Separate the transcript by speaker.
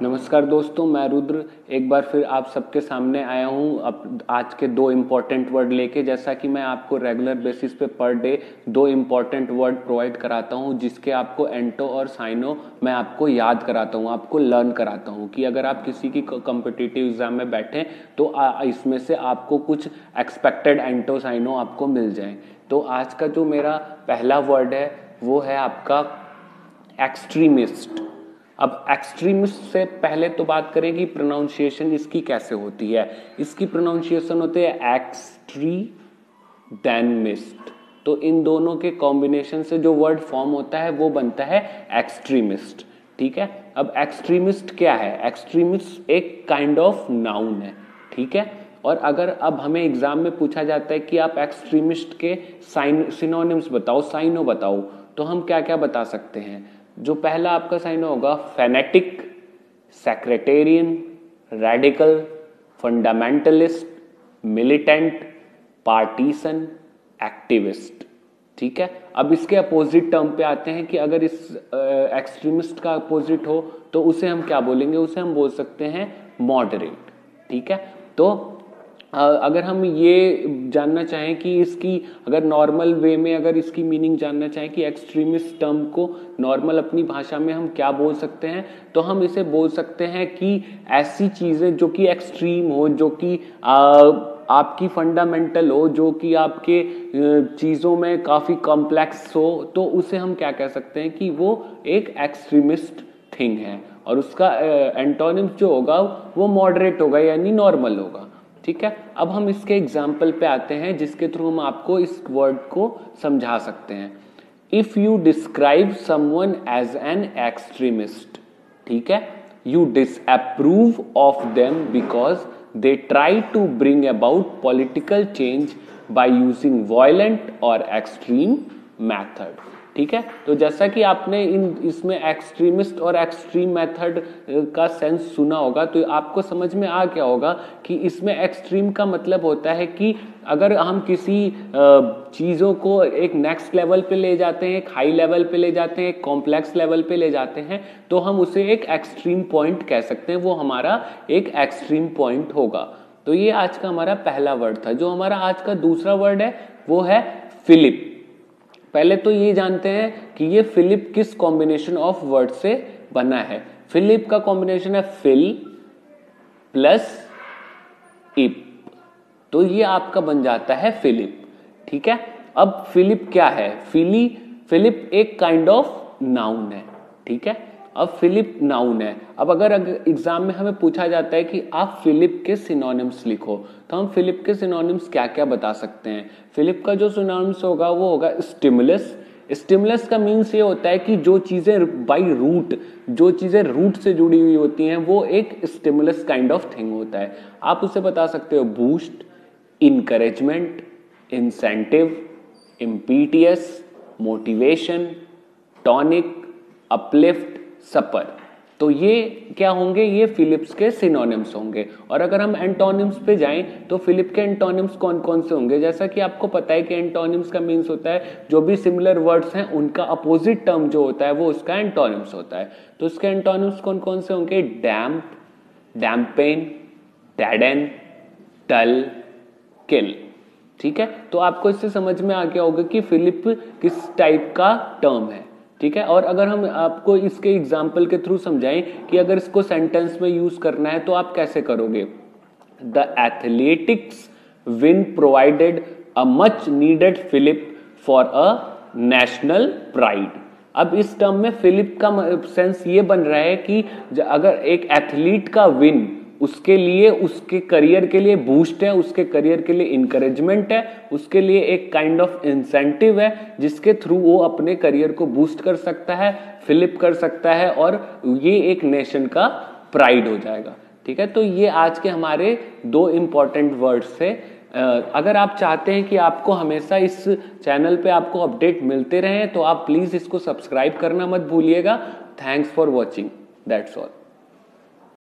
Speaker 1: नमस्कार दोस्तों, मैं रुद्र। एक बार फिर आप सबके सामने आया हूँ आज के दो इंपॉर्टेंट वर्ड लेके। जैसा कि मैं आपको रेगुलर बेसिस पे पर डे दो इंपॉर्टेंट वर्ड प्रोवाइड कराता हूँ, जिसके आपको एंटो और साइनो मैं आपको याद कराता हूँ, आपको लर्न कराता हूँ कि अगर आप किसी की कॉम्पिटिटिव एग्ज़ाम में बैठें तो इसमें से आपको कुछ एक्सपेक्टेड एंटो साइनो आपको मिल जाए। तो आज का जो मेरा पहला वर्ड है, वो है आपका एक्सट्रीमिस्ट अब एक्सट्रीमिस्ट से पहले तो बात करें कि प्रोनाउंसिएशन इसकी कैसे होती है? इसकी प्रोनाउंसिएशन होती है एक्सट्री देन मिस्ट तो इन दोनों के कॉम्बिनेशन से जो वर्ड फॉर्म होता है, वो बनता है एक्सट्रीमिस्ट ठीक है? अब एक्सट्रीमिस्ट क्या है? एक्सट्रीमिस्ट एक काइंड ऑफ़ नाउन है. ठीक है? और अगर अब हमें एग्ज़ाम में पूछा जाता है कि आप एक्सट्रीमिस्ट के साइन सिनोनिम्स बताओ साइनो बताओ तो हम क्या क्या बता सकते हैं? जो पहला आपका साइन होगा fanatic sectarian radical fundamentalist militant partisan activist ठीक है? अब इसके अपोजिट टर्म पे आते हैं कि अगर इस एक्सट्रीमिस्ट का अपोजिट हो तो उसे हम क्या बोलेंगे? उसे हम बोल सकते हैं मॉडरेट ठीक है? तो अगर हम ये जानना चाहें कि इसकी, अगर नॉर्मल वे में अगर इसकी मीनिंग जानना चाहें कि एक्सट्रीमिस्ट टर्म को नॉर्मल अपनी भाषा में हम क्या बोल सकते हैं तो हम इसे बोल सकते हैं कि ऐसी चीज़ें जो कि एक्सट्रीम हो, जो कि आपकी फंडामेंटल हो, जो कि आपके चीज़ों में काफ़ी कॉम्प्लेक्स हो तो उसे हम क्या कह सकते हैं कि वो एक एक्सट्रीमिस्ट थिंग है। और उसका एंटोनिम्स जो होगा, वो मॉडरेट होगा, यानी नॉर्मल होगा। ठीक है? अब हम इसके एग्ज़ाम्पल पे आते हैं, जिसके थ्रू हम आपको इस वर्ड को समझा सकते हैं। If you describe someone as an extremist ठीक है? You disapprove of them because they try to bring about political change by using violent और एक्सट्रीम मैथड ठीक है? तो जैसा कि आपने इन, इसमें एक्सट्रीमिस्ट और एक्सट्रीम मेथड का सेंस सुना होगा तो आपको समझ में आ गया होगा कि इसमें एक्सट्रीम का मतलब होता है कि अगर हम किसी चीज़ों को एक नेक्स्ट लेवल पे ले जाते हैं, एक हाई लेवल पे ले जाते हैं, एक कॉम्प्लेक्स लेवल पे ले जाते हैं तो हम उसे एक एक्सट्रीम पॉइंट कह सकते हैं। वो हमारा एक एक्सट्रीम पॉइंट होगा। तो ये आज का हमारा पहला वर्ड था। जो हमारा आज का दूसरा वर्ड है, वो है फिलिप पहले तो ये जानते हैं कि ये फिलिप किस कॉम्बिनेशन ऑफ़ वर्ड से बना है। फिलिप का कॉम्बिनेशन है फिल प्लस इप। तो ये आपका बन जाता है फिलिप। ठीक है? अब फिलिप क्या है? फिली फिलिप एक काइंड ऑफ़ नाउन है। ठीक है? अब फिलिप नाउन है। अब अगर एग्ज़ाम में हमें पूछा जाता है कि आप फिलिप के सिनोनिम्स लिखो तो हम फिलिप के सिनोनिम्स क्या क्या बता सकते हैं? फिलिप का जो सिनोनिम्स होगा, वो होगा स्टिमुलस स्टिमुलस का मीन्स ये होता है कि जो चीज़ें बाई रूट जो चीज़ें रूट से जुड़ी हुई होती हैं, वो एक स्टिमुलस काइंड ऑफ़ थिंग होता है। आप उसे बता सकते हो boost encouragement incentive impetus motivation tonic uplift spur तो ये क्या होंगे? ये फिलिप्स के सिनोनिम्स होंगे। और अगर हम एंटोनिम्स पे जाएँ तो फिलिप के एंटोनिम्स कौन कौन से होंगे? जैसा कि आपको पता है कि एंटोनिम्स का मीन्स होता है, जो भी सिमिलर वर्ड्स हैं, उनका अपोजिट टर्म जो होता है, वो उसका एंटोनिम्स होता है। तो उसके एंटोनिम्स कौन कौन से होंगे? डैम्प डैम्पेन डैडन टल किल ठीक है? तो आपको इससे समझ में आ गया होगा कि फिलिप किस टाइप का टर्म है। ठीक है? और अगर हम आपको इसके एग्ज़ाम्पल के थ्रू समझाएँ कि अगर इसको सेंटेंस में यूज़ करना है तो आप कैसे करोगे? The athletics win provided a much needed fillip for a national pride अब इस टर्म में फिलिप का सेंस ये बन रहा है कि अगर एक एथलीट का विन उसके लिए, उसके करियर के लिए बूस्ट है, उसके करियर के लिए इंकरेजमेंट है, उसके लिए एक काइंड ऑफ़ इंसेंटिव है, जिसके थ्रू वो अपने करियर को बूस्ट कर सकता है फिलिप कर सकता है और ये एक नेशन का प्राइड हो जाएगा। ठीक है? तो ये आज के हमारे दो इंपॉर्टेंट वर्ड्स थे अगर आप चाहते हैं कि आपको हमेशा इस चैनल पे आपको अपडेट मिलते रहें तो आप प्लीज़ इसको सब्सक्राइब करना मत भूलिएगा। Thanks for watching that's all